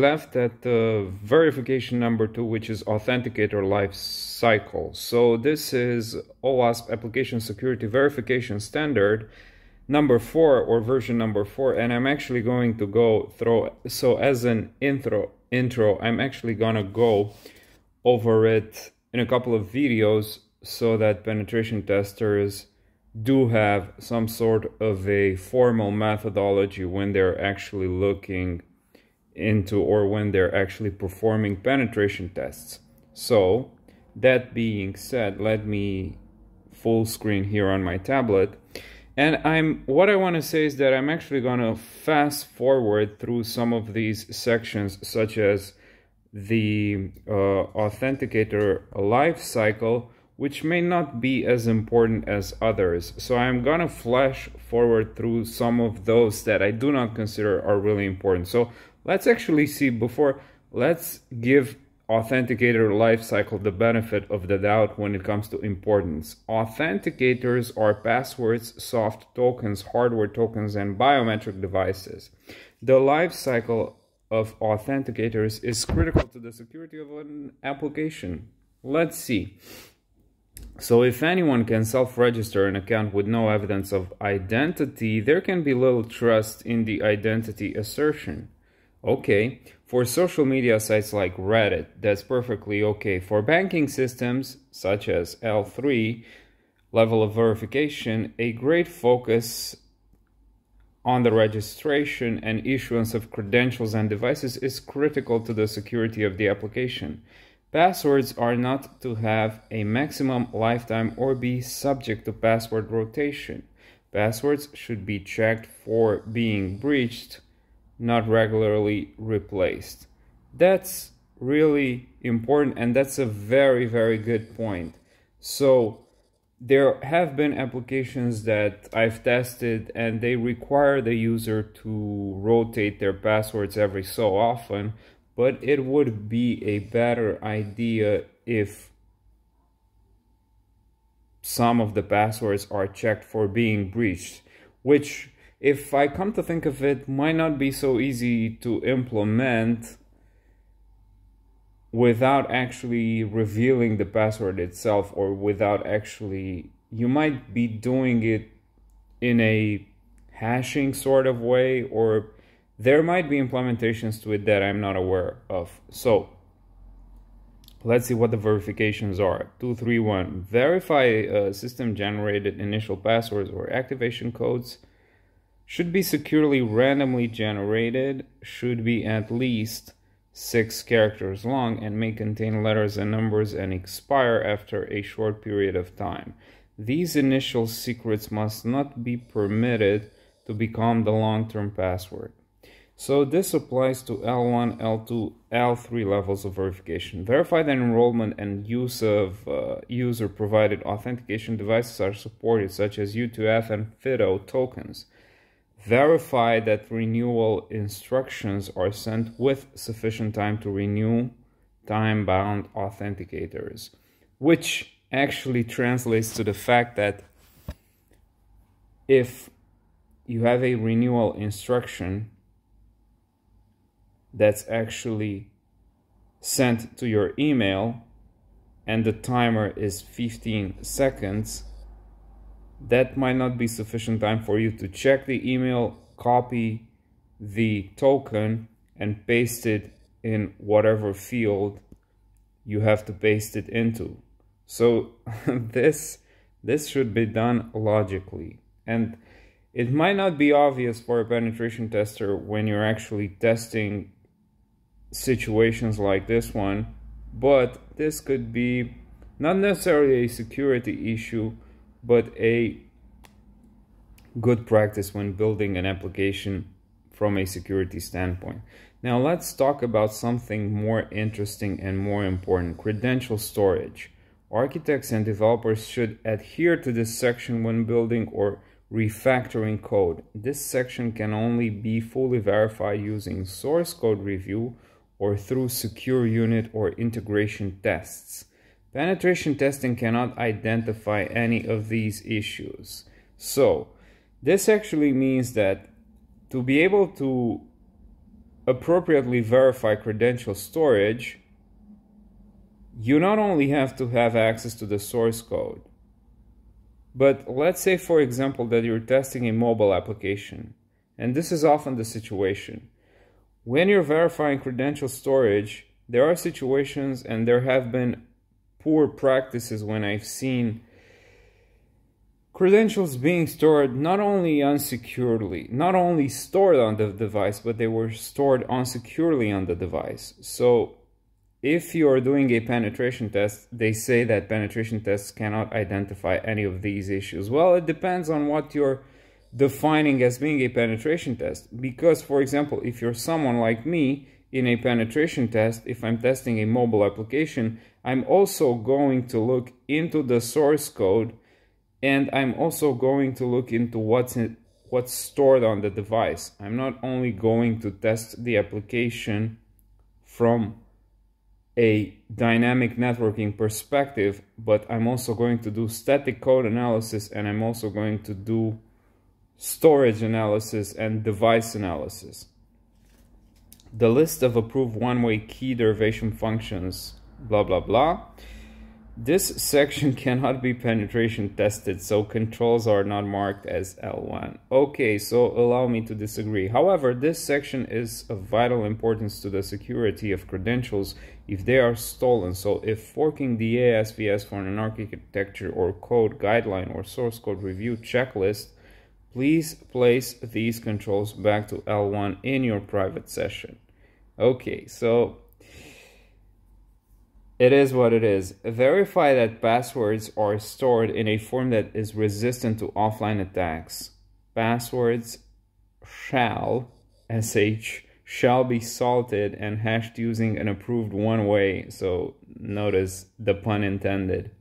left at uh, verification number two, which is authenticator life cycle. So this is OWASP application security verification standard number four or version number four. And I'm actually going to go through, so as an intro, intro, I'm actually gonna go over it in a couple of videos so that penetration testers do have some sort of a formal methodology when they're actually looking into or when they're actually performing penetration tests. So that being said, let me full screen here on my tablet. And I'm what I want to say is that I'm actually going to fast forward through some of these sections such as the uh, authenticator life cycle which may not be as important as others. So I'm gonna flash forward through some of those that I do not consider are really important. So let's actually see before, let's give authenticator lifecycle the benefit of the doubt when it comes to importance. Authenticators are passwords, soft tokens, hardware tokens, and biometric devices. The lifecycle of authenticators is critical to the security of an application. Let's see. So if anyone can self-register an account with no evidence of identity, there can be little trust in the identity assertion. Okay, for social media sites like Reddit, that's perfectly okay. For banking systems, such as L3, level of verification, a great focus on the registration and issuance of credentials and devices is critical to the security of the application. Passwords are not to have a maximum lifetime or be subject to password rotation. Passwords should be checked for being breached, not regularly replaced. That's really important and that's a very, very good point. So, there have been applications that I've tested and they require the user to rotate their passwords every so often, but it would be a better idea if some of the passwords are checked for being breached, which, if I come to think of it, might not be so easy to implement without actually revealing the password itself or without actually, you might be doing it in a hashing sort of way or there might be implementations to it that I'm not aware of. So let's see what the verifications are. 231. Verify uh, system generated initial passwords or activation codes. Should be securely randomly generated, should be at least six characters long and may contain letters and numbers and expire after a short period of time. These initial secrets must not be permitted to become the long term password. So this applies to L1, L2, L3 levels of verification. Verify that enrollment and use of uh, user-provided authentication devices are supported, such as U2F and FIDO tokens. Verify that renewal instructions are sent with sufficient time to renew time-bound authenticators, which actually translates to the fact that if you have a renewal instruction that's actually sent to your email and the timer is 15 seconds, that might not be sufficient time for you to check the email, copy the token, and paste it in whatever field you have to paste it into. So this this should be done logically. And it might not be obvious for a penetration tester when you're actually testing situations like this one, but this could be not necessarily a security issue, but a good practice when building an application from a security standpoint. Now let's talk about something more interesting and more important, credential storage. Architects and developers should adhere to this section when building or refactoring code. This section can only be fully verified using source code review or through secure unit or integration tests. Penetration testing cannot identify any of these issues. So, this actually means that to be able to appropriately verify credential storage, you not only have to have access to the source code, but let's say, for example, that you're testing a mobile application, and this is often the situation. When you're verifying credential storage, there are situations and there have been poor practices when I've seen credentials being stored not only unsecurely, not only stored on the device, but they were stored unsecurely on the device. So if you are doing a penetration test, they say that penetration tests cannot identify any of these issues. Well, it depends on what you're defining as being a penetration test. Because, for example, if you're someone like me in a penetration test, if I'm testing a mobile application, I'm also going to look into the source code and I'm also going to look into what's in, what's stored on the device. I'm not only going to test the application from a dynamic networking perspective, but I'm also going to do static code analysis and I'm also going to do storage analysis and device analysis. The list of approved one-way key derivation functions, blah, blah, blah this section cannot be penetration tested, so controls are not marked as L1. Okay, so allow me to disagree. However, this section is of vital importance to the security of credentials if they are stolen. So if forking the ASVS for an architecture or code guideline or source code review checklist, please place these controls back to L1 in your private session. Okay, so it is what it is. Verify that passwords are stored in a form that is resistant to offline attacks. Passwords shall, sh, shall be salted and hashed using an approved one-way, so notice the pun intended.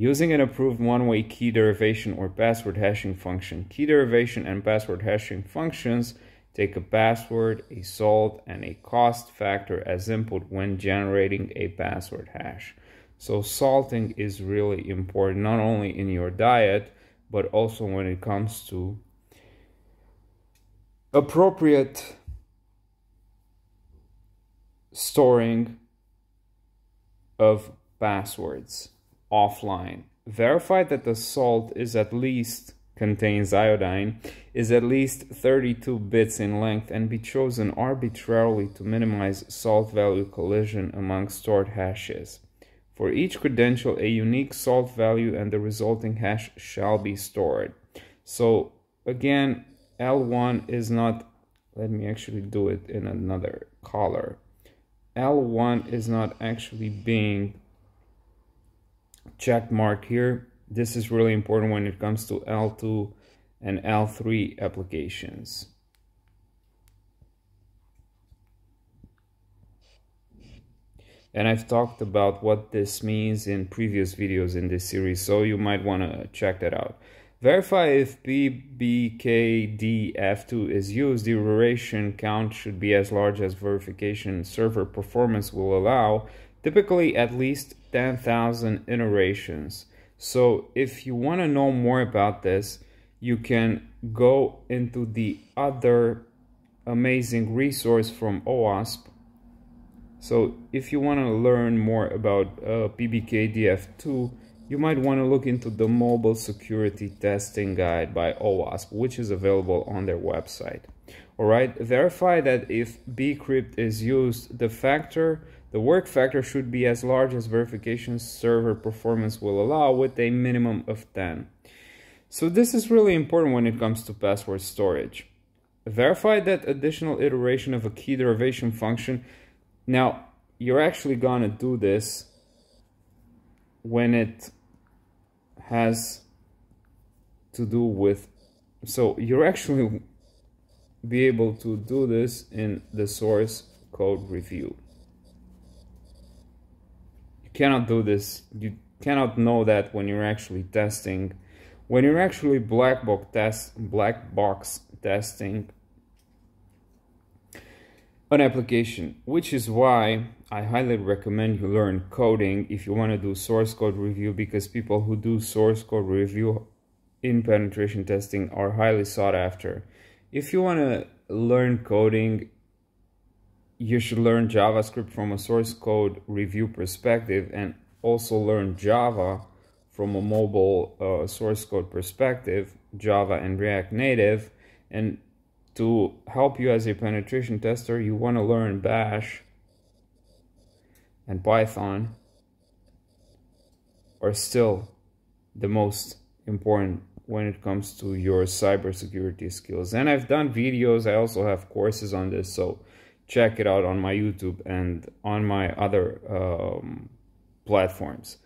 Using an approved one-way key derivation or password hashing function. Key derivation and password hashing functions Take a password, a salt, and a cost factor as input when generating a password hash. So salting is really important, not only in your diet, but also when it comes to appropriate storing of passwords offline. Verify that the salt is at least contains iodine is at least 32 bits in length and be chosen arbitrarily to minimize salt value collision among stored hashes. For each credential, a unique salt value and the resulting hash shall be stored. So again, L1 is not, let me actually do it in another color. L1 is not actually being check mark here this is really important when it comes to L2 and L3 applications. And I've talked about what this means in previous videos in this series, so you might want to check that out. Verify if PBKDF2 is used, the iteration count should be as large as verification server performance will allow, typically at least 10,000 iterations. So if you want to know more about this, you can go into the other amazing resource from OWASP. So if you want to learn more about uh, PBKDF2, you might want to look into the mobile security testing guide by OWASP, which is available on their website. Alright, verify that if bcrypt is used, the factor the work factor should be as large as verification server performance will allow with a minimum of 10. So this is really important when it comes to password storage. Verify that additional iteration of a key derivation function. Now, you're actually going to do this when it has to do with so you're actually be able to do this in the source code review cannot do this. You cannot know that when you're actually testing. When you're actually black box test black box testing an application, which is why I highly recommend you learn coding if you want to do source code review because people who do source code review in penetration testing are highly sought after. If you want to learn coding you should learn JavaScript from a source code review perspective and also learn Java from a mobile uh, source code perspective, Java and React Native. And to help you as a penetration tester, you want to learn Bash and Python are still the most important when it comes to your cybersecurity skills. And I've done videos, I also have courses on this, so check it out on my YouTube and on my other um, platforms.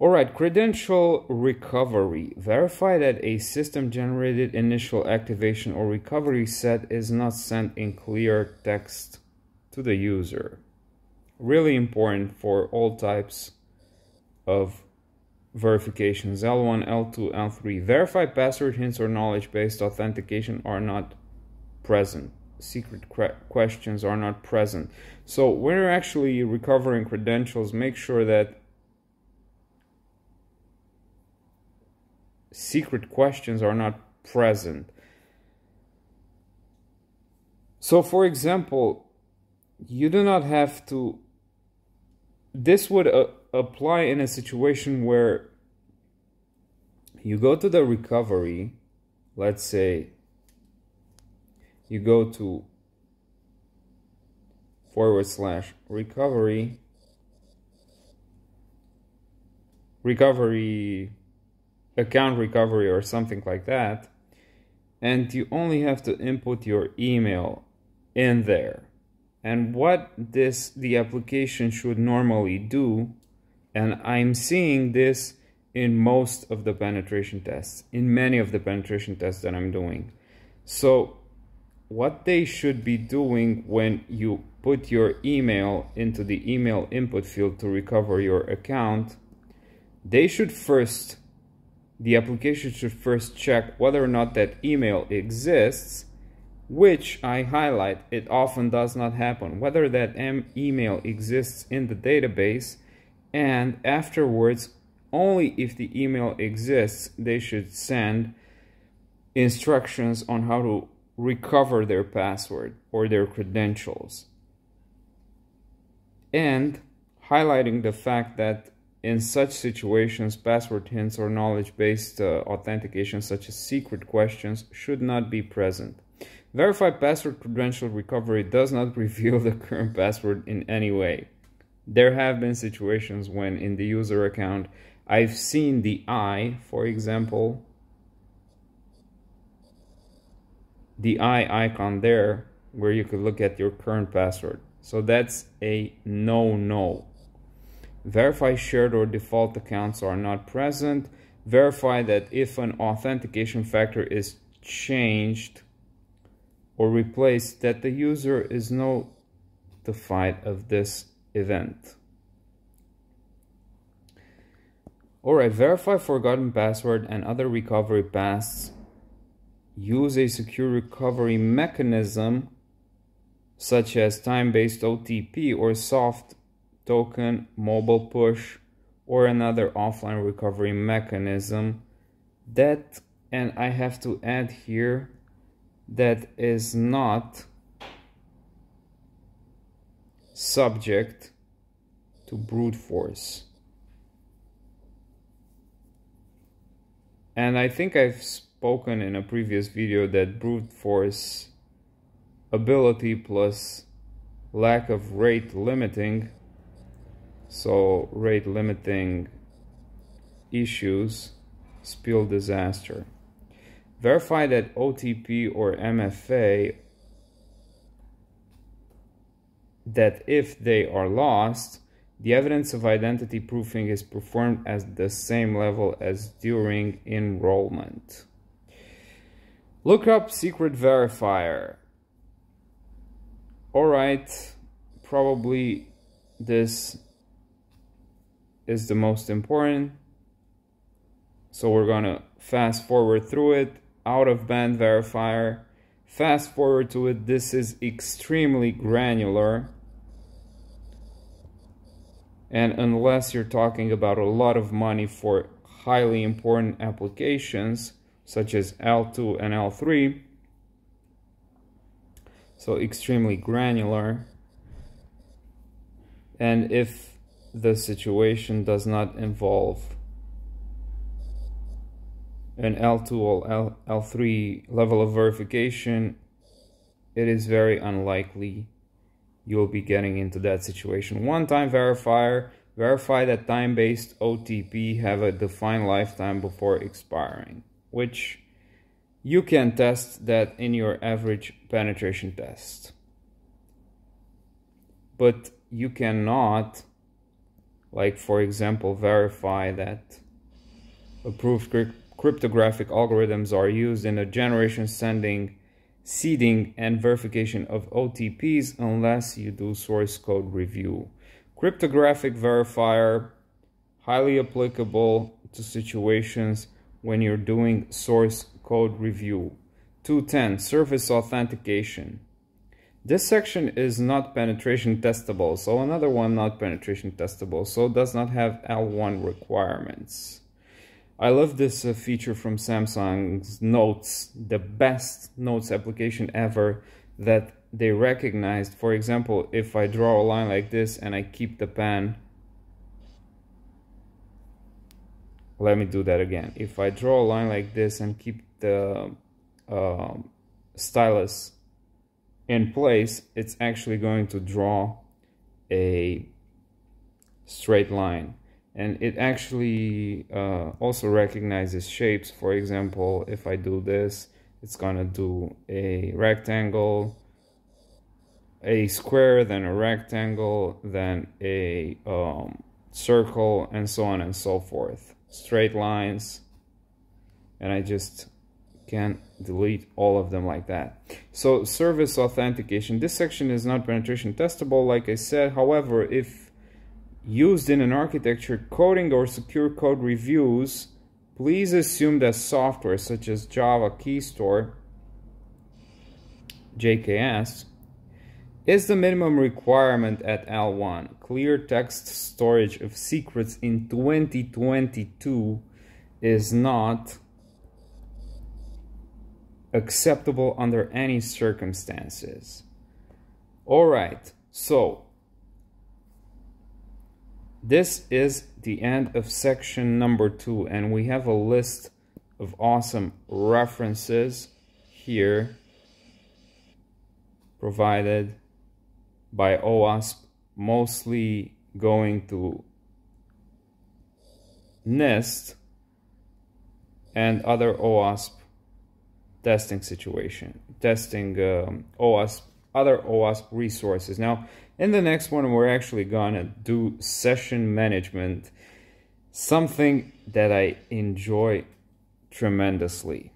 All right, credential recovery. Verify that a system-generated initial activation or recovery set is not sent in clear text to the user. Really important for all types of verifications L1, L2, L3. Verify password hints or knowledge-based authentication are not present. Secret questions are not present. So when you're actually recovering credentials, make sure that secret questions are not present. So for example, you do not have to this would uh, apply in a situation where you go to the recovery, let's say you go to forward slash recovery, recovery, account recovery, or something like that, and you only have to input your email in there. And what this the application should normally do and I'm seeing this in most of the penetration tests, in many of the penetration tests that I'm doing. So what they should be doing when you put your email into the email input field to recover your account, they should first, the application should first check whether or not that email exists, which I highlight, it often does not happen. Whether that email exists in the database and afterwards only if the email exists they should send instructions on how to recover their password or their credentials. And highlighting the fact that in such situations password hints or knowledge-based uh, authentication such as secret questions should not be present. Verified password credential recovery does not reveal the current password in any way. There have been situations when in the user account I've seen the I, for example, the eye icon there where you could look at your current password. So that's a no-no. Verify shared or default accounts are not present. Verify that if an authentication factor is changed or replaced that the user is notified of this event. Alright, verify forgotten password and other recovery paths. Use a secure recovery mechanism such as time-based OTP or soft token, mobile push, or another offline recovery mechanism that, and I have to add here, that is not subject to brute force. And I think I've spoken in a previous video that brute force ability plus lack of rate limiting, so rate limiting issues spill disaster. Verify that OTP or MFA that if they are lost, the evidence of identity proofing is performed at the same level as during enrollment. Look up secret verifier. Alright, probably this is the most important. So we're gonna fast forward through it. Out of band verifier Fast forward to it, this is extremely granular. And unless you're talking about a lot of money for highly important applications, such as L2 and L3, so extremely granular. And if the situation does not involve an L2 or L, L3 level of verification, it is very unlikely you'll be getting into that situation. One-time verifier, verify that time-based OTP have a defined lifetime before expiring, which you can test that in your average penetration test. But you cannot, like for example, verify that approved cryptographic algorithms are used in a generation sending, seeding, and verification of OTPs unless you do source code review. Cryptographic verifier, highly applicable to situations when you're doing source code review. 210, service authentication. This section is not penetration testable, so another one not penetration testable, so does not have L1 requirements. I love this uh, feature from Samsung's Notes, the best Notes application ever that they recognized. For example, if I draw a line like this and I keep the pen, let me do that again. If I draw a line like this and keep the uh, stylus in place, it's actually going to draw a straight line. And it actually uh, also recognizes shapes. For example if I do this it's gonna do a rectangle a square then a rectangle then a um, circle and so on and so forth straight lines and I just can delete all of them like that. So service authentication. This section is not penetration testable like I said. However if used in an architecture coding or secure code reviews, please assume that software such as Java Key Store, JKS, is the minimum requirement at L1. Clear text storage of secrets in 2022 is not acceptable under any circumstances. Alright, so this is the end of section number two, and we have a list of awesome references here provided by OWASP, mostly going to NIST and other OWASP testing situation, testing um, OWASP, other OWASP resources. Now, in the next one, we're actually gonna do session management, something that I enjoy tremendously.